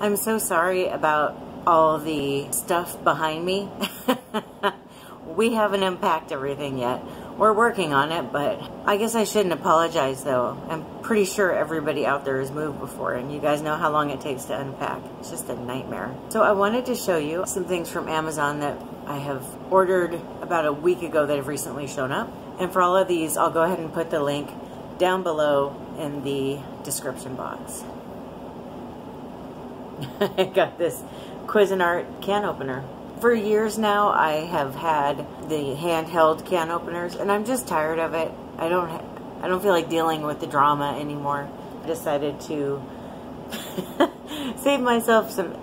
I'm so sorry about all the stuff behind me. we haven't unpacked everything yet. We're working on it, but I guess I shouldn't apologize though. I'm pretty sure everybody out there has moved before and you guys know how long it takes to unpack. It's just a nightmare. So I wanted to show you some things from Amazon that I have ordered about a week ago that have recently shown up. And for all of these, I'll go ahead and put the link down below in the description box. I got this Cuisinart can opener. For years now, I have had the handheld can openers, and I'm just tired of it. I don't, I don't feel like dealing with the drama anymore. I decided to save myself some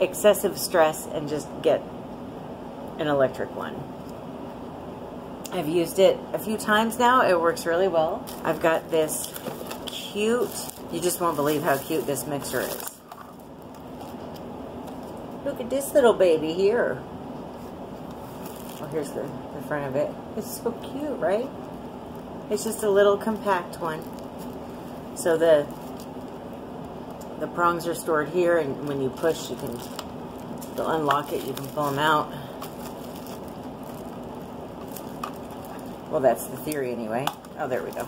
excessive stress and just get an electric one. I've used it a few times now. It works really well. I've got this cute, you just won't believe how cute this mixer is. Look at this little baby here. Oh, here's the, the front of it. It's so cute, right? It's just a little compact one. So the the prongs are stored here, and when you push, you can you'll unlock it. You can pull them out. Well, that's the theory anyway. Oh, there we go.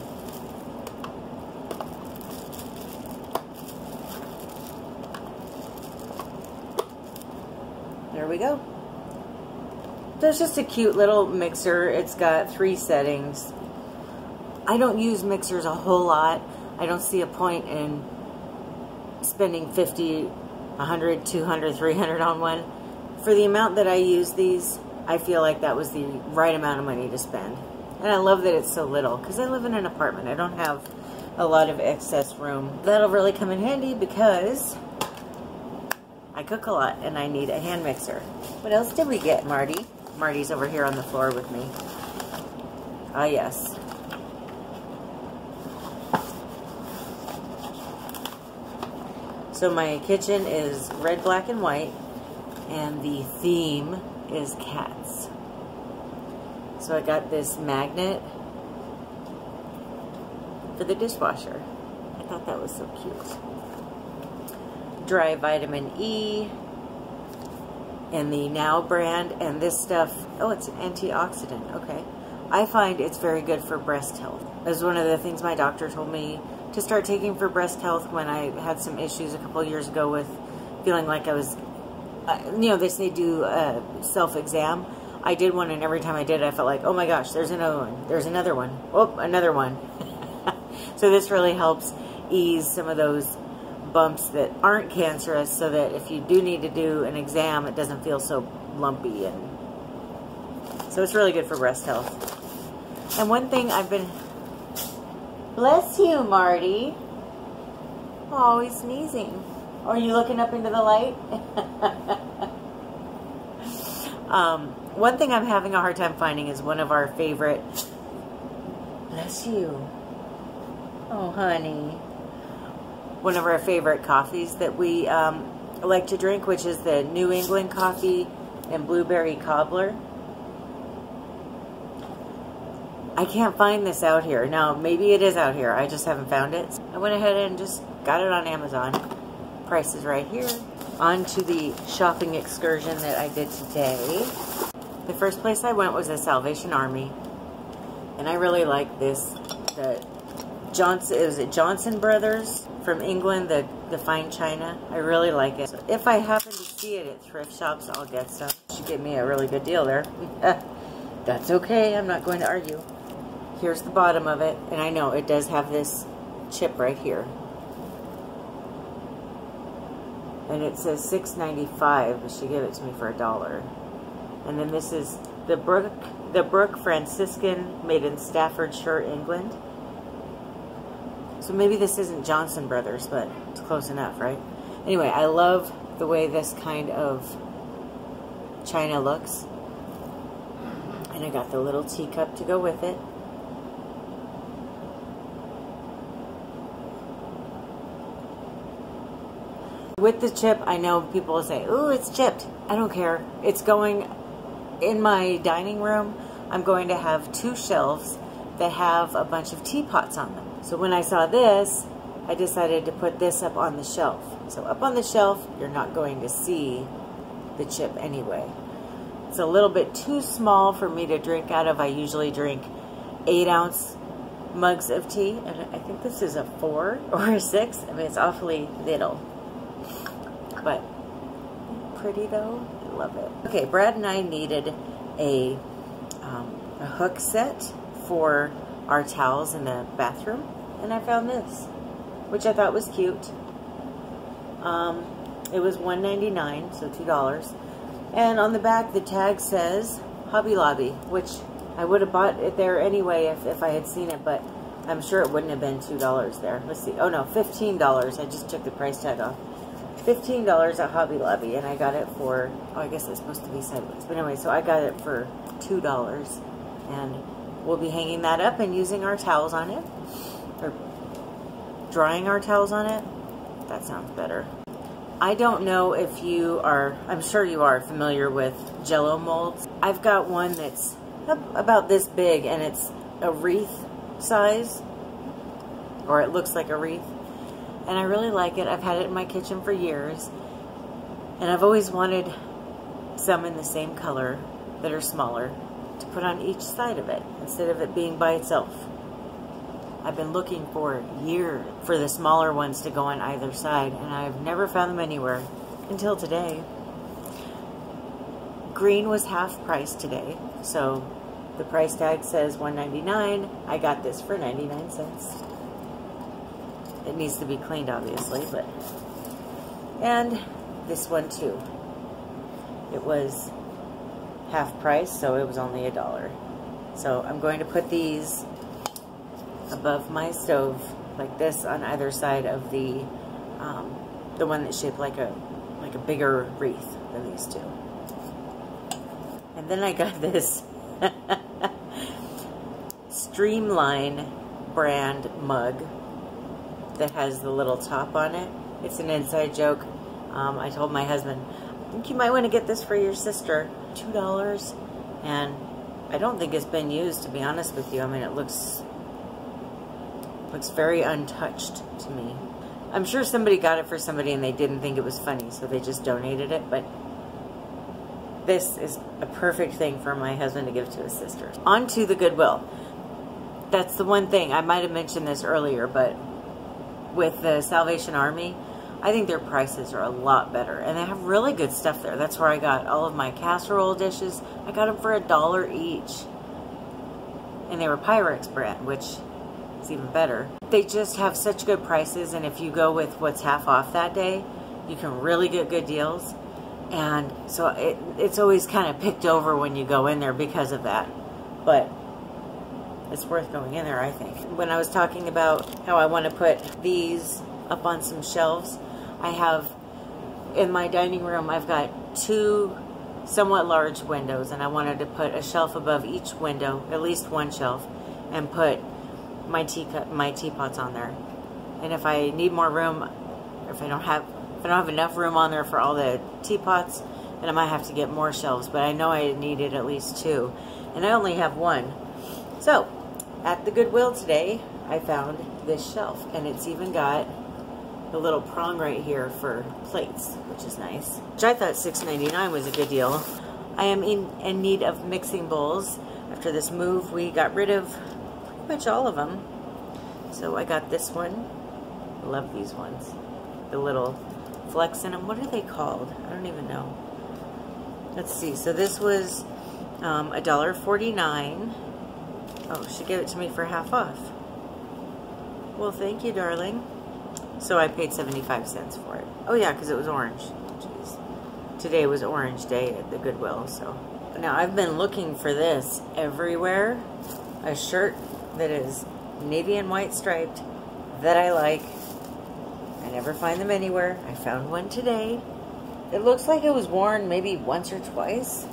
There we go. There's just a cute little mixer. It's got three settings. I don't use mixers a whole lot. I don't see a point in spending 50, 100, 200, 300 on one. For the amount that I use these, I feel like that was the right amount of money to spend. And I love that it's so little because I live in an apartment. I don't have a lot of excess room. That'll really come in handy because I cook a lot and I need a hand mixer. What else did we get, Marty? Marty's over here on the floor with me. Ah, yes. So my kitchen is red, black, and white, and the theme is cats. So I got this magnet for the dishwasher. I thought that was so cute dry vitamin E in the Now brand. And this stuff, oh, it's an antioxidant. Okay. I find it's very good for breast health. It was one of the things my doctor told me to start taking for breast health when I had some issues a couple years ago with feeling like I was, uh, you know, they say do a self-exam. I did one, and every time I did, I felt like, oh my gosh, there's another one. There's another one. Oh, another one. so this really helps ease some of those bumps that aren't cancerous so that if you do need to do an exam, it doesn't feel so lumpy. and So it's really good for breast health. And one thing I've been... Bless you, Marty. Oh, he's sneezing. Are you looking up into the light? um, one thing I'm having a hard time finding is one of our favorite... Bless you. Oh, honey one of our favorite coffees that we um, like to drink, which is the New England coffee and blueberry cobbler. I can't find this out here. Now, maybe it is out here. I just haven't found it. I went ahead and just got it on Amazon. Price is right here. On to the shopping excursion that I did today. The first place I went was the Salvation Army. And I really like this. The Johnson, is it Johnson Brothers from England, the, the fine china. I really like it. So if I happen to see it at thrift shops, I'll get some. Should get me a really good deal there. That's okay. I'm not going to argue. Here's the bottom of it. And I know it does have this chip right here. And it says $6.95, but she gave it to me for a dollar. And then this is the Brook, the Brook Franciscan made in Staffordshire, England. So maybe this isn't Johnson Brothers, but it's close enough, right? Anyway, I love the way this kind of china looks. And I got the little teacup to go with it. With the chip, I know people will say, ooh, it's chipped. I don't care. It's going in my dining room. I'm going to have two shelves that have a bunch of teapots on them. So when I saw this, I decided to put this up on the shelf. So up on the shelf, you're not going to see the chip anyway. It's a little bit too small for me to drink out of. I usually drink eight ounce mugs of tea, and I think this is a four or a six. I mean, it's awfully little, but pretty though. I love it. Okay, Brad and I needed a, um, a hook set for our towels in the bathroom, and I found this, which I thought was cute. Um, it was $1.99, so $2. And on the back, the tag says Hobby Lobby, which I would have bought it there anyway if, if I had seen it, but I'm sure it wouldn't have been $2 there. Let's see. Oh, no, $15. I just took the price tag off. $15 at Hobby Lobby, and I got it for, oh, I guess it's supposed to be sideways. But anyway, so I got it for $2. And we'll be hanging that up and using our towels on it. Or drying our towels on it. That sounds better. I don't know if you are, I'm sure you are familiar with jello molds. I've got one that's about this big and it's a wreath size or it looks like a wreath and I really like it. I've had it in my kitchen for years and I've always wanted some in the same color that are smaller to put on each side of it instead of it being by itself. I've been looking for years for the smaller ones to go on either side and I've never found them anywhere until today. Green was half price today, so the price tag says $1.99. I got this for 99 cents. It needs to be cleaned, obviously, but... And this one, too. It was half price, so it was only a dollar. So I'm going to put these above my stove like this on either side of the um, the one that's shaped like a like a bigger wreath than these two. And then I got this Streamline brand mug that has the little top on it. It's an inside joke. Um, I told my husband, I think you might want to get this for your sister. $2. And I don't think it's been used, to be honest with you. I mean, it looks looks very untouched to me. I'm sure somebody got it for somebody and they didn't think it was funny, so they just donated it, but this is a perfect thing for my husband to give to his sister. On to the Goodwill. That's the one thing, I might have mentioned this earlier, but with the Salvation Army, I think their prices are a lot better. And they have really good stuff there. That's where I got all of my casserole dishes. I got them for a dollar each. And they were Pyrex brand, which is even better. They just have such good prices. And if you go with what's half off that day, you can really get good deals. And so it, it's always kind of picked over when you go in there because of that. But it's worth going in there, I think. When I was talking about how I want to put these up on some shelves, I have in my dining room, I've got two somewhat large windows, and I wanted to put a shelf above each window, at least one shelf, and put my tea my teapots on there. And if I need more room, if I don't have if I don't have enough room on there for all the teapots, then I might have to get more shelves. But I know I needed at least two, and I only have one. So at the Goodwill today, I found this shelf, and it's even got the little prong right here for plates, which is nice. Which I thought $6.99 was a good deal. I am in, in need of mixing bowls. After this move, we got rid of pretty much all of them. So I got this one. I love these ones. The little flex in them. What are they called? I don't even know. Let's see. So this was um, $1.49. Oh, she gave it to me for half off. Well, thank you, darling. So I paid 75 cents for it. Oh, yeah, because it was orange. Jeez. Today was orange day at the Goodwill, so. Now, I've been looking for this everywhere. A shirt that is navy and white striped that I like. I never find them anywhere. I found one today. It looks like it was worn maybe once or twice.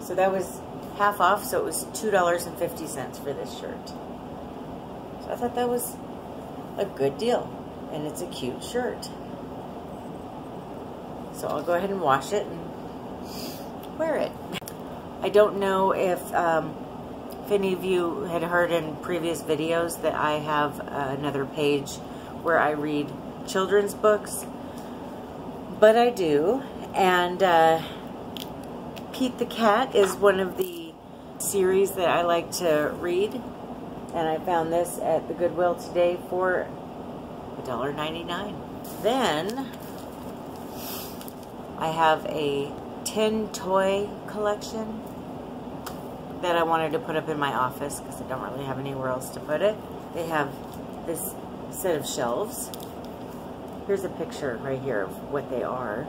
So that was half off, so it was $2.50 for this shirt. I thought that was a good deal, and it's a cute shirt. So I'll go ahead and wash it and wear it. I don't know if um, if any of you had heard in previous videos that I have another page where I read children's books, but I do. And uh, Pete the Cat is one of the series that I like to read. And I found this at the Goodwill today for $1.99. Then I have a tin toy collection that I wanted to put up in my office because I don't really have anywhere else to put it. They have this set of shelves. Here's a picture right here of what they are.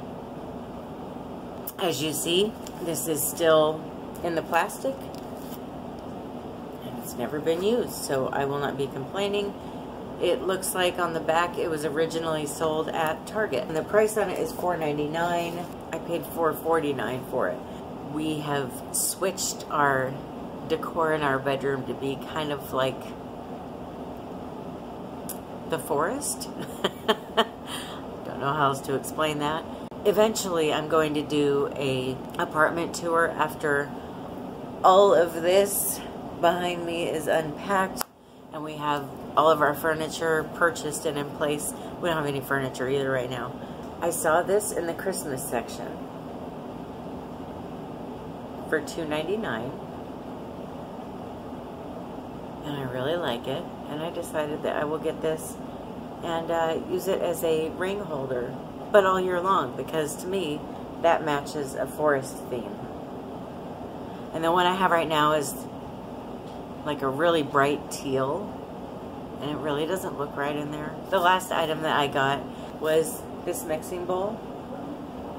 As you see, this is still in the plastic it's never been used, so I will not be complaining. It looks like on the back it was originally sold at Target. And the price on it is $4.99. I paid $4.49 for it. We have switched our decor in our bedroom to be kind of like the forest. Don't know how else to explain that. Eventually, I'm going to do a apartment tour after all of this behind me is unpacked and we have all of our furniture purchased and in place. We don't have any furniture either right now. I saw this in the Christmas section for $2.99 and I really like it and I decided that I will get this and uh, use it as a ring holder but all year long because to me that matches a forest theme and the one I have right now is like a really bright teal and it really doesn't look right in there. The last item that I got was this mixing bowl.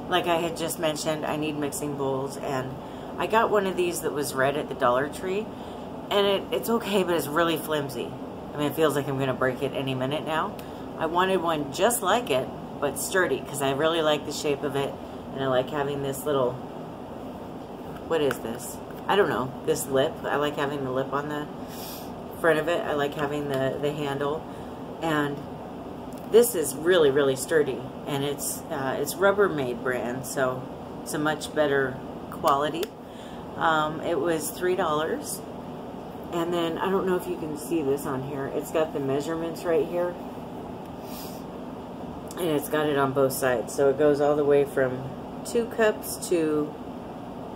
Like I had just mentioned, I need mixing bowls and I got one of these that was red at the Dollar Tree and it, it's okay, but it's really flimsy. I mean, it feels like I'm going to break it any minute now. I wanted one just like it, but sturdy, because I really like the shape of it, and I like having this little, what is this? I don't know, this lip. I like having the lip on the front of it. I like having the, the handle, and this is really, really sturdy, and it's, uh, it's Rubbermaid brand, so it's a much better quality. Um, it was $3 and then, I don't know if you can see this on here. It's got the measurements right here. And it's got it on both sides. So it goes all the way from 2 cups to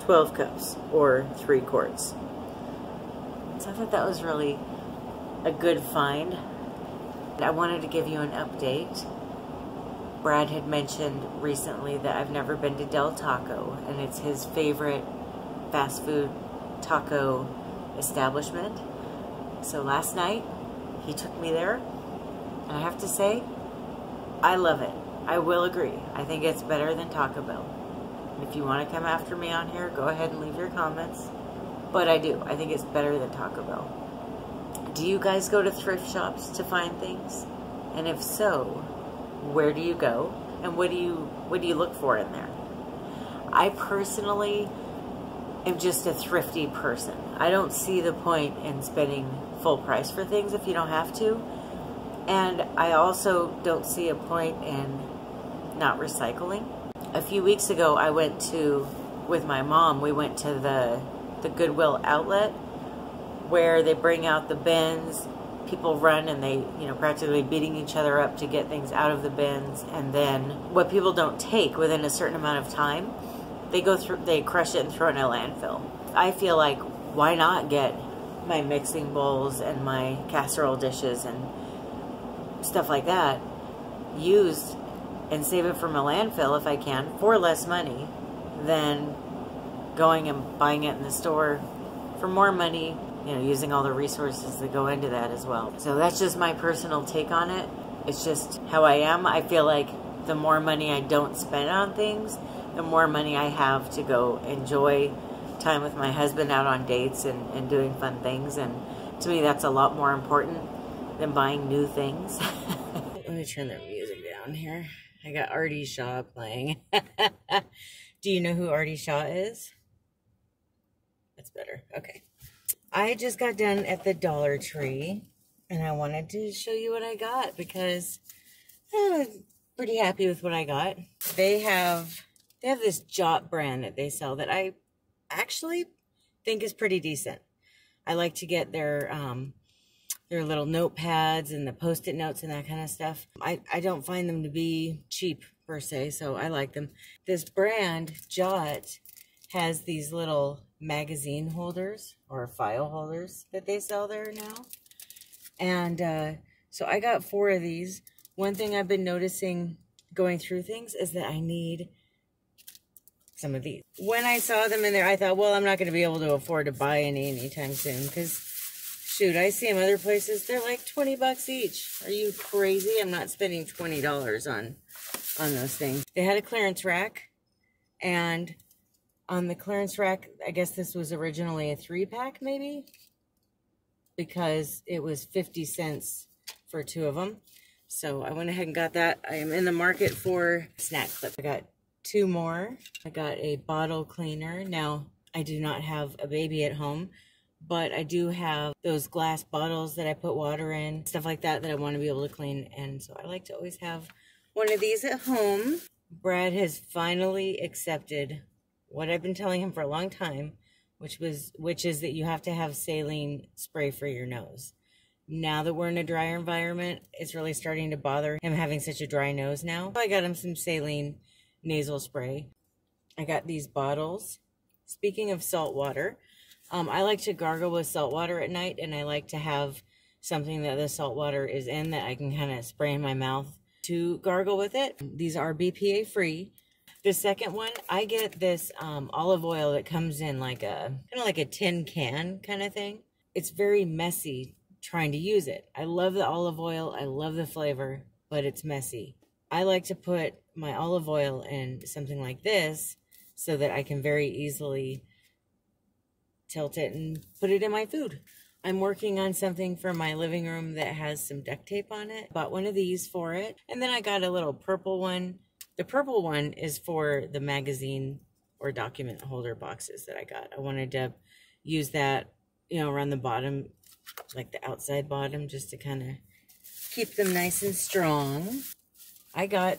12 cups, or 3 quarts. So I thought that was really a good find. I wanted to give you an update. Brad had mentioned recently that I've never been to Del Taco, and it's his favorite fast food taco establishment. So last night, he took me there, and I have to say, I love it. I will agree. I think it's better than Taco Bell. If you want to come after me on here, go ahead and leave your comments. But I do. I think it's better than Taco Bell. Do you guys go to thrift shops to find things? And if so, where do you go? And what do you what do you look for in there? I personally am just a thrifty person. I don't see the point in spending full price for things if you don't have to. And I also don't see a point in not recycling. A few weeks ago, I went to, with my mom, we went to the, the Goodwill outlet where they bring out the bins. People run and they, you know, practically beating each other up to get things out of the bins. And then what people don't take within a certain amount of time, they go through, they crush it and throw it in a landfill. I feel like why not get my mixing bowls and my casserole dishes and stuff like that used and save it from a landfill if I can for less money than going and buying it in the store for more money, you know, using all the resources that go into that as well. So that's just my personal take on it. It's just how I am. I feel like the more money I don't spend on things, the more money I have to go enjoy time with my husband out on dates and, and doing fun things. And to me, that's a lot more important than buying new things. Let me turn the music down here. I got Artie Shaw playing. Do you know who Artie Shaw is? That's better. Okay. I just got done at the Dollar Tree and I wanted to show you what I got because I'm pretty happy with what I got. They have they have this Jot brand that they sell that I actually think is pretty decent. I like to get their um, their little notepads and the post-it notes and that kind of stuff. I, I don't find them to be cheap per se, so I like them. This brand, Jot, has these little magazine holders or file holders that they sell there now. And uh, so I got four of these. One thing I've been noticing going through things is that I need some of these. When I saw them in there, I thought, well, I'm not going to be able to afford to buy any anytime soon because Shoot, I see them other places. They're like 20 bucks each. Are you crazy? I'm not spending $20 on, on those things. They had a clearance rack. And on the clearance rack, I guess this was originally a three pack maybe. Because it was 50 cents for two of them. So I went ahead and got that. I am in the market for snack clip. I got two more. I got a bottle cleaner. Now, I do not have a baby at home, but I do have those glass bottles that I put water in, stuff like that that I want to be able to clean. And so I like to always have one of these at home. Brad has finally accepted what I've been telling him for a long time, which was which is that you have to have saline spray for your nose. Now that we're in a drier environment, it's really starting to bother him having such a dry nose now. I got him some saline nasal spray. I got these bottles. Speaking of salt water, um, I like to gargle with salt water at night, and I like to have something that the salt water is in that I can kind of spray in my mouth to gargle with it. These are BPA free. The second one, I get this um, olive oil that comes in like a kind of like a tin can kind of thing. It's very messy trying to use it. I love the olive oil. I love the flavor, but it's messy. I like to put my olive oil in something like this so that I can very easily tilt it and put it in my food. I'm working on something for my living room that has some duct tape on it. Bought one of these for it. And then I got a little purple one. The purple one is for the magazine or document holder boxes that I got. I wanted to use that, you know, around the bottom, like the outside bottom, just to kind of keep them nice and strong. I got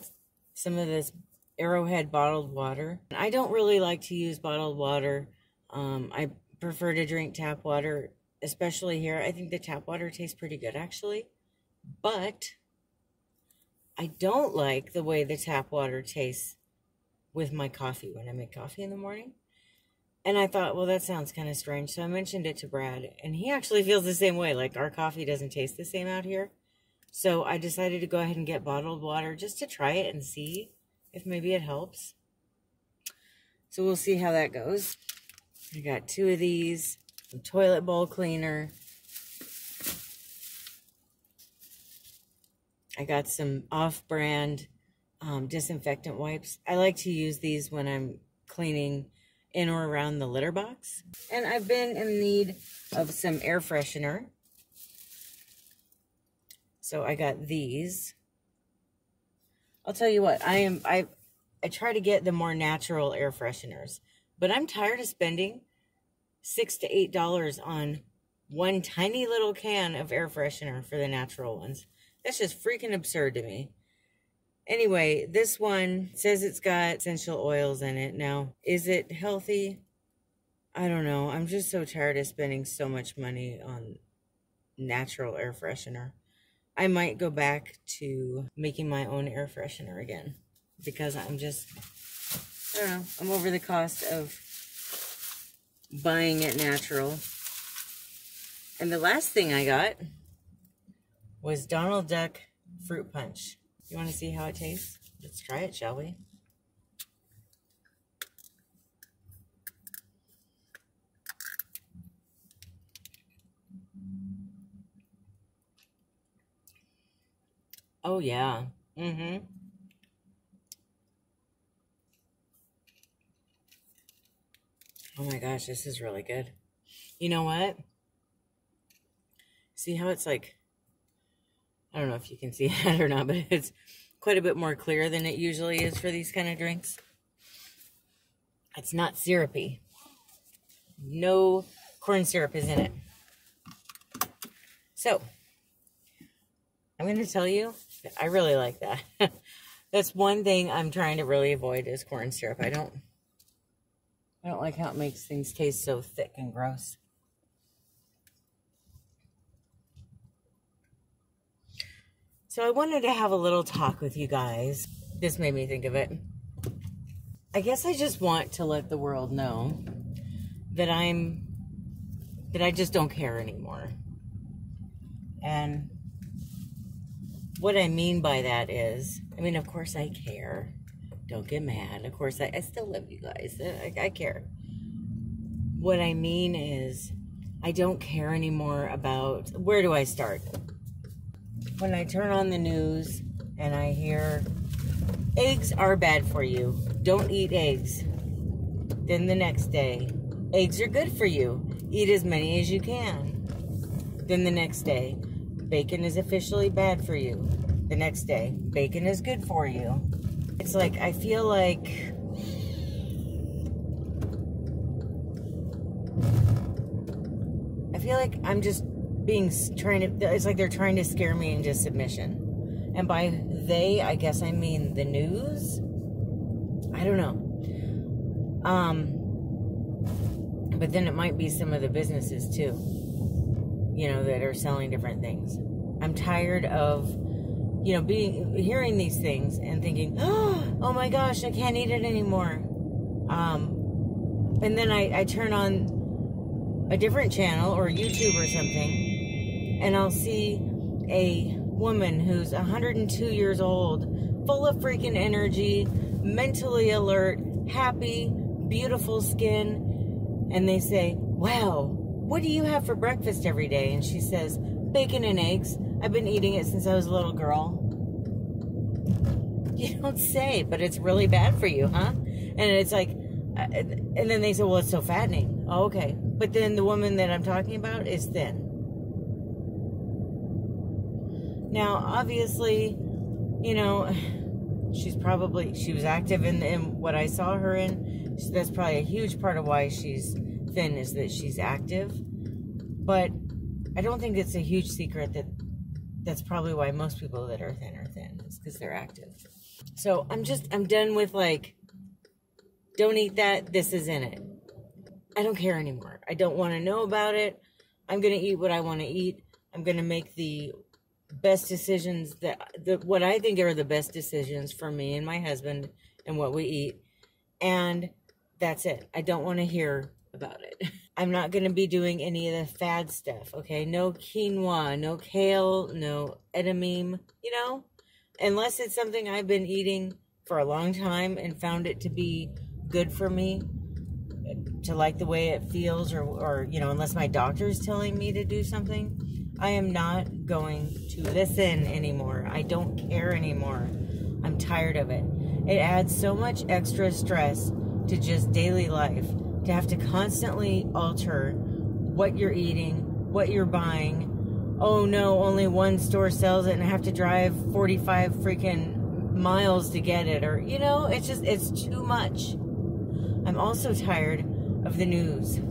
some of this Arrowhead bottled water. I don't really like to use bottled water. Um, I prefer to drink tap water, especially here. I think the tap water tastes pretty good actually. But I don't like the way the tap water tastes with my coffee when I make coffee in the morning. And I thought, well, that sounds kind of strange. So I mentioned it to Brad, and he actually feels the same way. Like our coffee doesn't taste the same out here. So I decided to go ahead and get bottled water just to try it and see if maybe it helps. So we'll see how that goes. I got two of these, some toilet bowl cleaner. I got some off-brand um, disinfectant wipes. I like to use these when I'm cleaning in or around the litter box. And I've been in need of some air freshener. So I got these. I'll tell you what, I am I I try to get the more natural air fresheners. But I'm tired of spending six to eight dollars on one tiny little can of air freshener for the natural ones. That's just freaking absurd to me. Anyway, this one says it's got essential oils in it. Now, is it healthy? I don't know. I'm just so tired of spending so much money on natural air freshener. I might go back to making my own air freshener again because I'm just I don't know. I'm over the cost of buying it natural. And the last thing I got was Donald Duck Fruit Punch. You want to see how it tastes? Let's try it, shall we? Oh, yeah. Mm-hmm. Oh my gosh, this is really good. You know what? See how it's like, I don't know if you can see that or not, but it's quite a bit more clear than it usually is for these kind of drinks. It's not syrupy. No corn syrup is in it. So, I'm going to tell you, I really like that. That's one thing I'm trying to really avoid is corn syrup. I don't I don't like how it makes things taste so thick and gross. So I wanted to have a little talk with you guys. This made me think of it. I guess I just want to let the world know that I'm that I just don't care anymore. And what I mean by that is, I mean, of course I care. Don't get mad. Of course, I, I still love you guys. Uh, I, I care. What I mean is, I don't care anymore about where do I start? When I turn on the news and I hear eggs are bad for you, don't eat eggs. Then the next day, eggs are good for you, eat as many as you can. Then the next day, bacon is officially bad for you. The next day, bacon is good for you. It's like, I feel like I feel like I'm just being trying to, it's like they're trying to scare me into submission. And by they, I guess I mean the news. I don't know. Um, but then it might be some of the businesses too, you know, that are selling different things. I'm tired of, you know, being, hearing these things and thinking, oh my gosh, I can't eat it anymore. Um, and then I, I turn on a different channel or YouTube or something, and I'll see a woman who's 102 years old, full of freaking energy, mentally alert, happy, beautiful skin, and they say, Wow, what do you have for breakfast every day? And she says, Bacon and eggs. I've been eating it since I was a little girl. You don't say, but it's really bad for you, huh? And it's like, and then they say, well, it's so fattening. Oh, okay. But then the woman that I'm talking about is thin. Now, obviously, you know, she's probably, she was active in, in what I saw her in. that's probably a huge part of why she's thin is that she's active. But I don't think it's a huge secret that that's probably why most people that are thin are thin is because they're active. So I'm just, I'm done with like, don't eat that. This is in it. I don't care anymore. I don't want to know about it. I'm going to eat what I want to eat. I'm going to make the best decisions that the what I think are the best decisions for me and my husband and what we eat. And that's it. I don't want to hear about it. I'm not going to be doing any of the fad stuff, okay? No quinoa, no kale, no edamame, you know? Unless it's something I've been eating for a long time and found it to be good for me to like the way it feels or, or you know unless my doctor is telling me to do something i am not going to listen anymore i don't care anymore i'm tired of it it adds so much extra stress to just daily life to have to constantly alter what you're eating what you're buying oh no only one store sells it and i have to drive 45 freaking miles to get it or you know it's just it's too much I'm also tired of the news.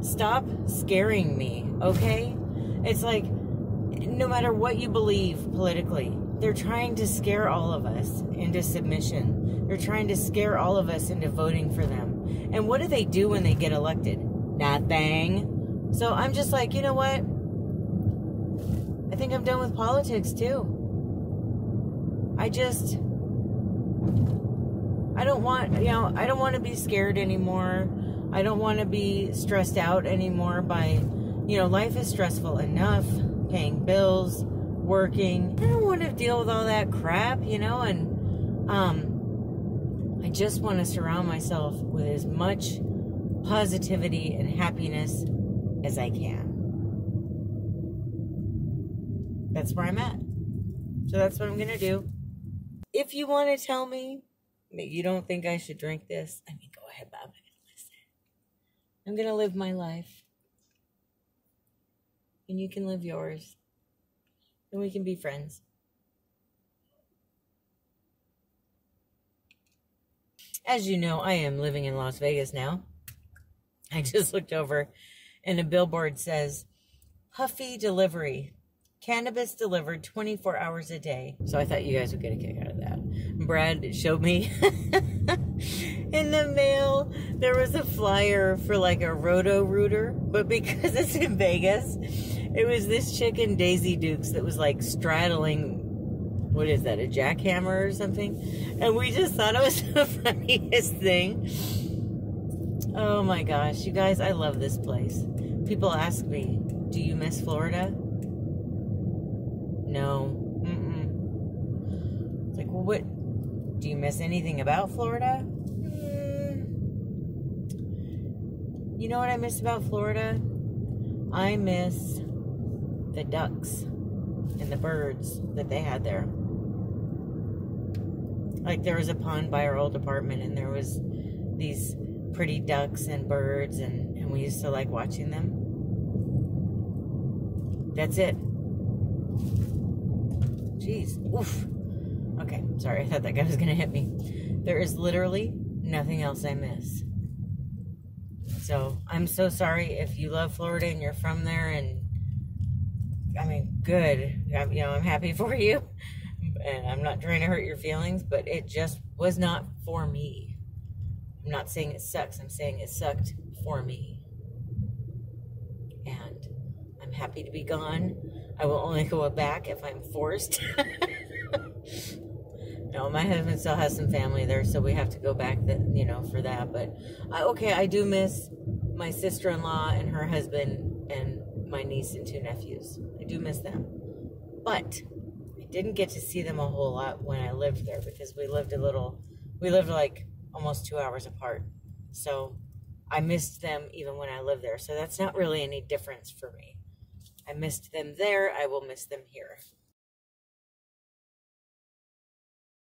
Stop scaring me, okay? It's like, no matter what you believe politically, they're trying to scare all of us into submission. They're trying to scare all of us into voting for them. And what do they do when they get elected? Nothing. So I'm just like, you know what? I think I'm done with politics too. I just I don't want, you know, I don't want to be scared anymore. I don't want to be stressed out anymore by, you know, life is stressful enough, paying bills, working. I don't want to deal with all that crap, you know, and um I just want to surround myself with as much positivity and happiness as I can. That's where I'm at. So that's what I'm going to do. If you want to tell me that you don't think I should drink this? I mean, go ahead, Bob. Listen. I'm going to live my life. And you can live yours. And we can be friends. As you know, I am living in Las Vegas now. I just looked over and a billboard says, Huffy Delivery cannabis delivered 24 hours a day. So I thought you guys would get a kick out of that. Brad showed me in the mail there was a flyer for like a Roto-Rooter, but because it's in Vegas it was this chicken Daisy Dukes that was like straddling what is that, a jackhammer or something? And we just thought it was the funniest thing. Oh my gosh, you guys, I love this place. People ask me, do you miss Florida? No. Mm-mm. It's like, well, what? Do you miss anything about Florida? Mm. You know what I miss about Florida? I miss the ducks and the birds that they had there. Like there was a pond by our old apartment and there was these pretty ducks and birds and, and we used to like watching them. That's it. Jeez. Oof. Okay, sorry. I thought that guy was going to hit me. There is literally nothing else I miss. So I'm so sorry if you love Florida and you're from there and I mean, good. I'm, you know, I'm happy for you and I'm not trying to hurt your feelings, but it just was not for me. I'm not saying it sucks. I'm saying it sucked for me. And I'm happy to be gone. I will only go back if I'm forced. no, my husband still has some family there, so we have to go back, that, you know, for that. But, I, okay, I do miss my sister-in-law and her husband and my niece and two nephews. I do miss them. But I didn't get to see them a whole lot when I lived there because we lived a little, we lived like almost two hours apart. So I missed them even when I lived there. So that's not really any difference for me. I missed them there. I will miss them here.